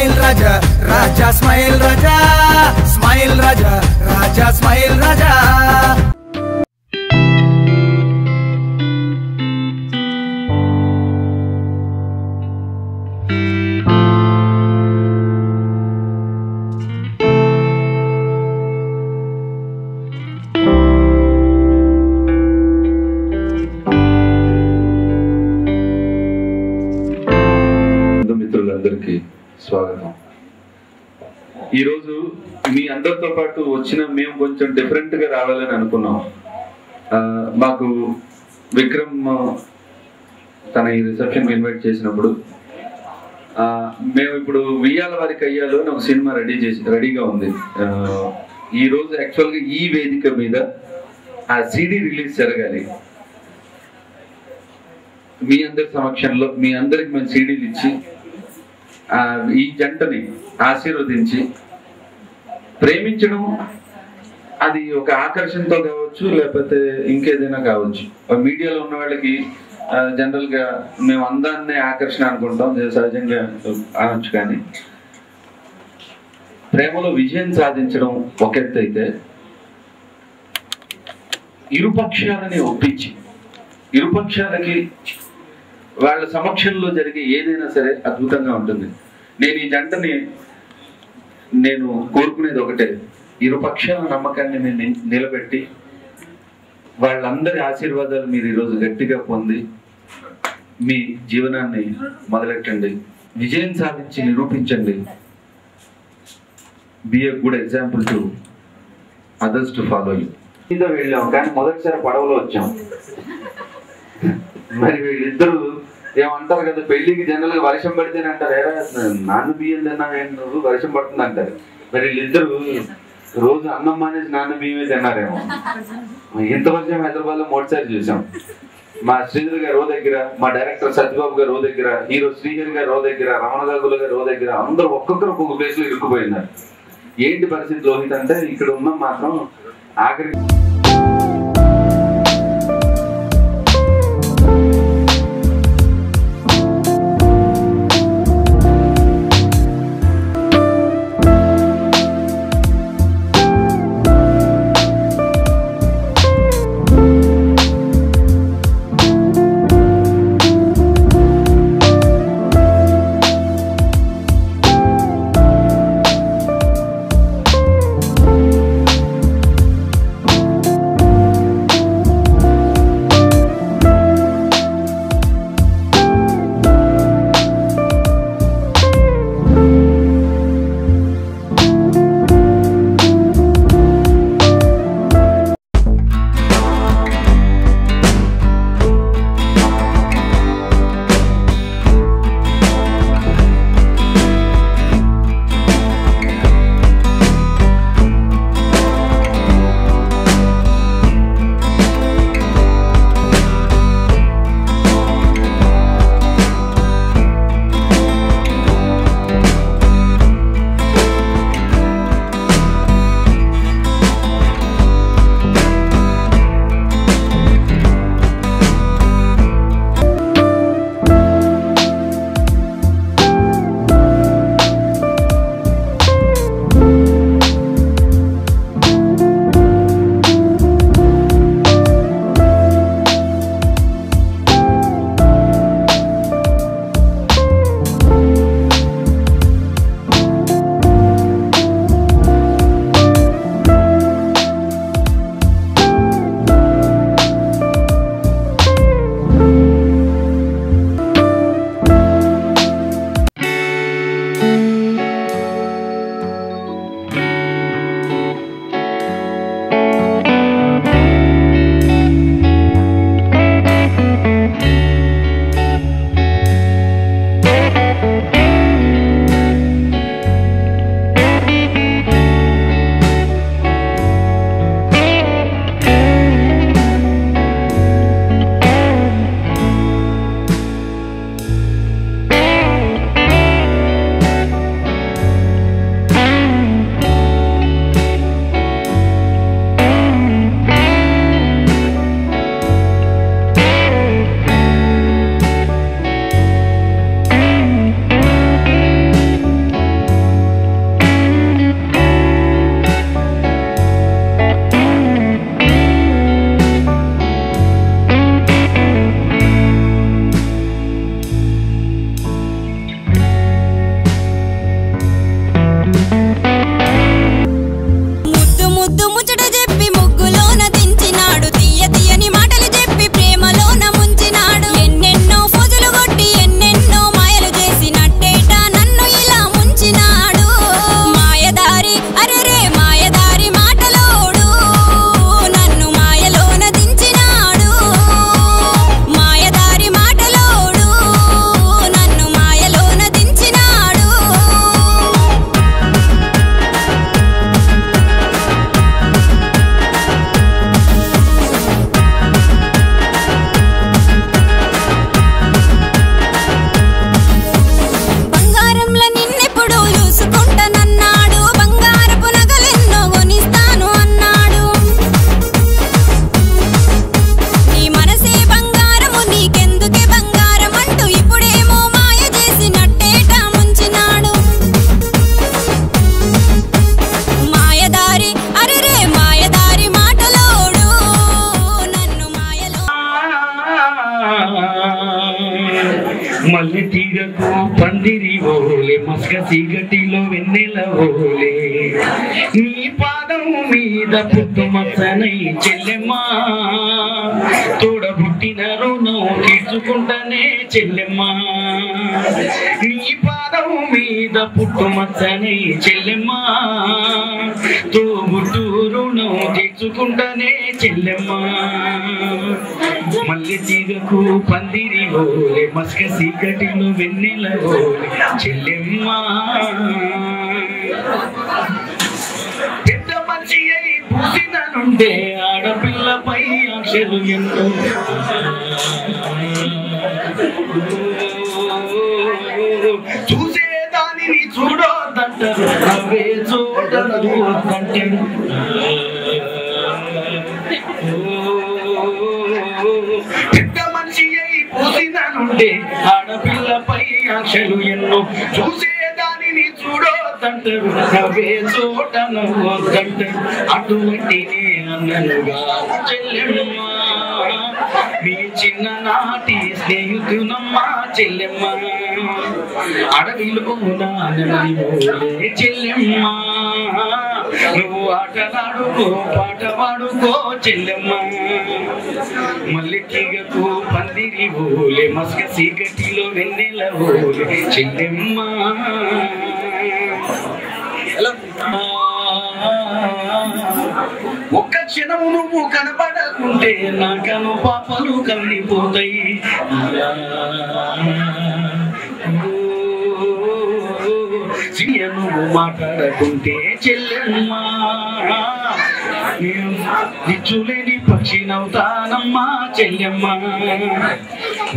Smile Raja Raja smile Raja smile Raja Raja smile Raja స్వాగతం. ఈరోజు మీ అందరితో పాటు వచ్చిన మేము కొంచెం డిఫరెంట్గా రావాలని అనుకున్నాం. మాకు విక్రమ్ తన ఈ రిసెప్షన్ ఇన్వైట్ చేసినప్పుడు మేము ఇప్పుడు వియ్యాల వారికి అయ్యాలో అని ఒక సినిమా రెడీ చేసి రెడీగా ఉంది. ఈ రోజు యాక్చువల్గా ఈ వేదిక మీద ఆ సిడి రిలీజ్ జరగాలి. మీ అందరి సమక్షంలో మీ అందరికి మేము సీడీలు ఇచ్చి ఈ జంటని ఆశీర్వదించి ప్రేమించడం అది ఒక ఆకర్షణతో కావచ్చు లేకపోతే ఇంకేదైనా కావచ్చు. మీడియాలో ఉన్న వాళ్ళకి జనరల్గా మేము అందాన్నే ఆకర్షణ అనుకుంటాం సహజంగా అనొచ్చు కానీ. ప్రేమలో విజయం సాధించడం ఒక ఎత్తు అయితే ఇరుపక్షాలని ఒప్పించి ఇరుపక్షాలకి వాళ్ళ సమక్షంలో జరిగే ఏదైనా సరే అద్భుతంగా ఉంటుంది. నేను ఈ జంటని నేను కోరుకునేది ఒకటే. ఇరుపక్షాల నమ్మకాన్ని నేను నిలబెట్టి వాళ్ళందరి ఆశీర్వాదాలు మీరు ఈరోజు గట్టిగా పొంది మీ జీవనాన్ని మొదలెట్టండి. విజయం సాధించి నిరూపించండి. Be a good example to others to follow you వెళ్ళాం కానీ మొదటిసారి పడవలో వచ్చాం. మరి వీళ్ళిద్దరు ఏమంటారు కదా పెళ్ళికి జనరల్గా వర్షం పడితేనే అంటారు. ఏరా నాన్న బియ్యం తిన్నావే నువ్వు వర్షం పడుతుంది అంటారు. మరి వీళ్ళిద్దరు రోజు అన్నం మానేసి నాన్న బియ్యమే తిన్నారేమో. ఇంత వర్షం హైదరాబాద్లో చూసాం. మా శ్రీధర్ గారు ఓ దగ్గర మా డైరెక్టర్ సత్యబాబు గారు ఓ దగ్గర హీరో శ్రీహరి గారు ఓ దగ్గర రమణ గాగుల గారు ఓ దగ్గర అందరూ ఒక్కొక్కరు ఒక్కొక్క ప్లేస్లో ఇరుక్కుపోయినారు. ఏంటి పరిస్థితి లోహిత్ అంటే ఇక్కడ ఉన్నాం మాత్రం ఆఖరి మసక చీకటిలో వెన్నెల ఓలే నీ పాదం మీద పుట్టుమసనై చెల్లెమ్మా. తోడబుట్టిన రుణం తీర్చుకుంటానే చెల్లెమ్మా. నీ మీద పుట్టుమచ్చని చెల్లెమ్మా. తోబుట్టు రుణం తెచ్చుకుంటనే చెల్లెమ్మా. మల్లె తీగకు పందిరి ఓలే మస్క సీకటిలో వెన్నెల ఓలే చెల్లెమ్మా. పెద్ద మనిషి అయి పూసిన నుండే ఆడపిల్లపై ఆశలు ఎంతో. చూసేదానిని చూడొద్దంటారు. అవే చూడదు వద్దంటారు పెద్ద మనిషి అయి పూసిన నుండే ఆడపిల్లపై ఆశలు ఎన్నో చూసేదానిని చూడొద్దంటారు. అవే చోట నవ్వొద్దంటారు అటువంటి అన్నలుగా చెల్లెమ్మా మీ చిన్ననాటి స్నేహితునమ్మా చెల్లెమ్మ. అడవిలో నానోలే చెల్లెమ్మ. నువ్వు ఆటలాడుకో పాట పాడుకో చెల్లెమ్మ. మల్లె తీగకు పందిరి ఓలే మస్క సీకటిలో వెన్నెల ఓలే చెల్లెమ్మ. ఒక్క క్షణము నువ్వు కనపడకుంటే నా కను పాపలు కమిలిపోతాయి సియ నువ్వు మాట్లాడకుంటే చెల్లెమ్మా నిచ్చులేని పక్షినవుతానమ్మా చెల్లెమ్మ చెల్లెమ్మా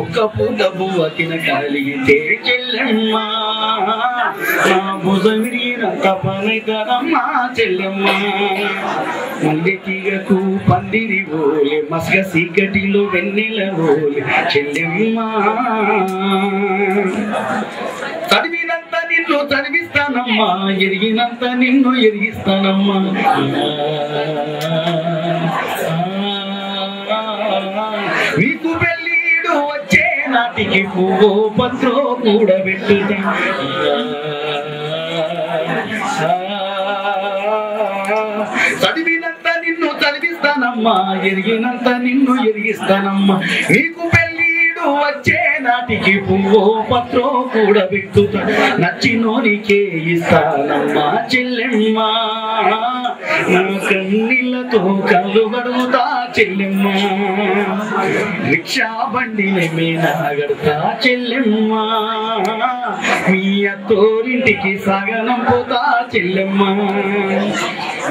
ఒక్క పూట బువ్వ తినగలిగితే చెల్లెమ్మా. నా భుజ విరిగినంత పనైతనమ్మా చెల్లెమ్మా. మల్లె తీగకు పందిరి ఓలే మస్క సీకటిలో వెన్నెల ఓలే చెల్లెమ్మా. చదివినంత నిన్ను చదివిస్తానమ్మా ఎరిగినంత నిన్ను ఎరిగిస్తానమ్మా. నాటికి పువ్వు పత్రో కూడా చదివినంత నిన్ను చదివిస్తానమ్మా ఎరిగినంత నిన్ను ఎరిగిస్తానమ్మా. నీకు పెళ్ళీడు వచ్చే నాటికి పువ్వు పత్రో కూడా పెట్టుతా. నచ్చినోనికే ఇస్తానమ్మా చెల్లెమ్మా. నా కన్నీళ్ళతో కళ్ళు గడుగుతా చెల్లెమ్మా. రిక్షా బండిని మీద గడతా చెల్లెమ్మా. మీ అత్తోరింటికి సాగనం పోతా చెల్లెమ్మా.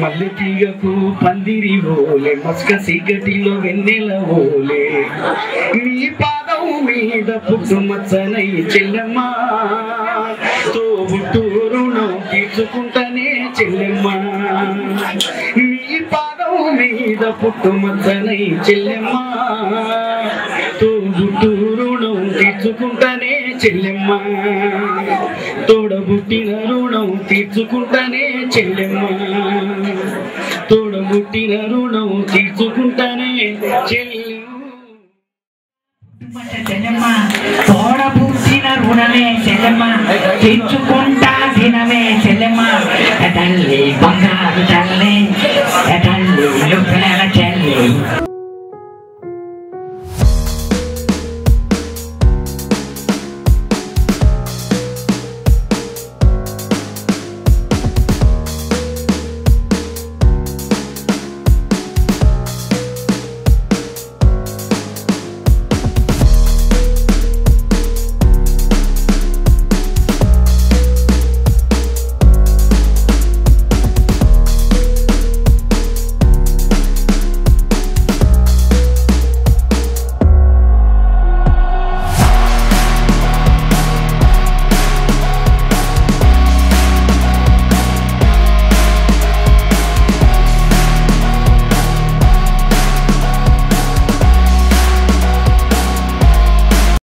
మల్లె తీగకు పందిరి ఓలే మస్క సిగటిలో వెన్నెల ఓలే. మీ పాదం మీద పుట్టు మచ్చనై తో తోబుట్టు రుణం చెల్లెమ్మా. నీ పాదం మీద పుట్టు మచ్చనై చెల్లెమ్మా. తోబుట్టు రుణం తీర్చుకుంటానే చెల్లెమ్మా. తోడబుట్టిన రుణం తీర్చుకుంటానే చెల్లెమ్మా. తోడబుట్టిన రుణం తీర్చుకుంటానే చెల్లెమ్మ. చెల్లెమ్మ తోడ పుట్టిన రుణమే చెల్లెమ్మ. తెచ్చుకుంటా దినమే చెల్లెమ్మ తల్లి బంగారు తల్లి తల్లి లుక్కల చెల్లి